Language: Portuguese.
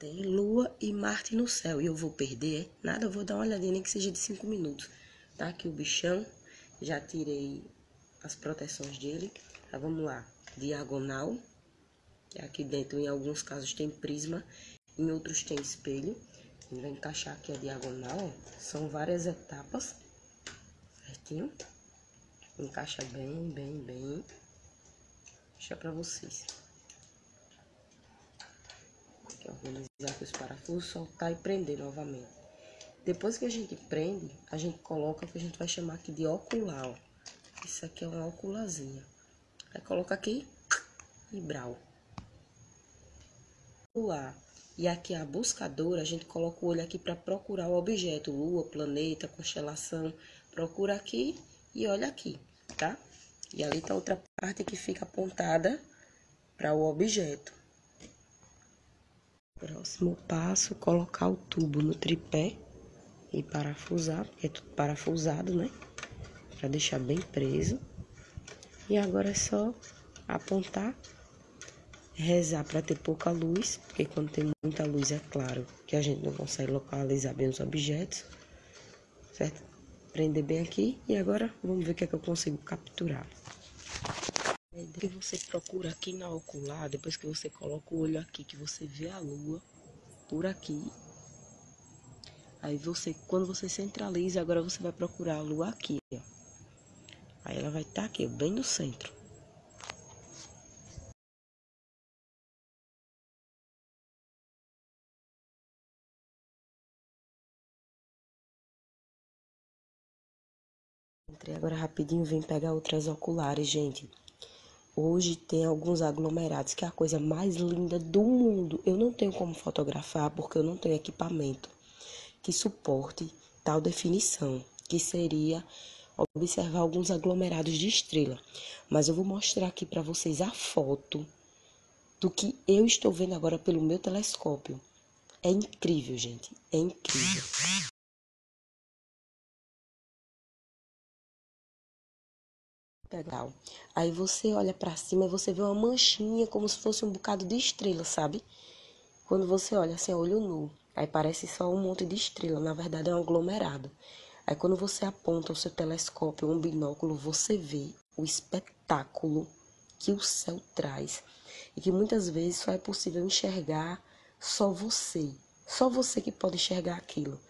Tem Lua e Marte no céu. E eu vou perder? Nada, eu vou dar uma olhadinha, nem que seja de 5 minutos. Tá aqui o bichão. Já tirei as proteções dele. Tá, vamos lá. Diagonal. Que aqui dentro, em alguns casos, tem prisma. Em outros tem espelho. Ele vai encaixar aqui a diagonal. São várias etapas. Certinho. Encaixa bem, bem, bem. Deixa pra vocês. Organizar aqui os parafusos, soltar e prender novamente. Depois que a gente prende, a gente coloca o que a gente vai chamar aqui de ocular, ó. Isso aqui é uma oculazinha. Aí coloca aqui e brau. Ocular. E aqui a buscadora, a gente coloca o olho aqui para procurar o objeto, lua, planeta, constelação. Procura aqui e olha aqui, tá? E ali tá outra parte que fica apontada para o objeto. Próximo passo, colocar o tubo no tripé e parafusar, porque é tudo parafusado, né? Para deixar bem preso. E agora é só apontar rezar para ter pouca luz, porque quando tem muita luz é claro que a gente não consegue localizar bem os objetos, certo? Prender bem aqui e agora vamos ver o que é que eu consigo capturar. E você procura aqui na ocular, depois que você coloca o olho aqui, que você vê a lua por aqui. Aí você, quando você centraliza, agora você vai procurar a lua aqui, ó. Aí ela vai estar tá aqui, bem no centro. Entrei agora rapidinho, vem pegar outras oculares, gente. Hoje tem alguns aglomerados, que é a coisa mais linda do mundo. Eu não tenho como fotografar porque eu não tenho equipamento que suporte tal definição, que seria observar alguns aglomerados de estrela. Mas eu vou mostrar aqui para vocês a foto do que eu estou vendo agora pelo meu telescópio. É incrível, gente. É incrível. Legal. Aí você olha para cima e você vê uma manchinha como se fosse um bocado de estrela, sabe? Quando você olha assim, olho nu, aí parece só um monte de estrela, na verdade é um aglomerado. Aí quando você aponta o seu telescópio, um binóculo, você vê o espetáculo que o céu traz e que muitas vezes só é possível enxergar só você, só você que pode enxergar aquilo.